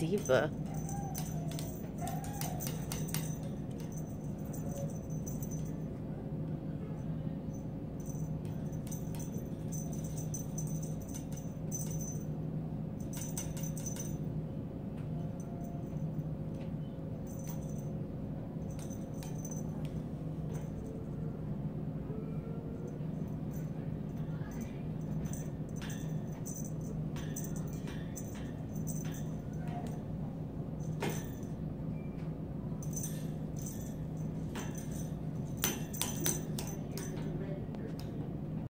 diva.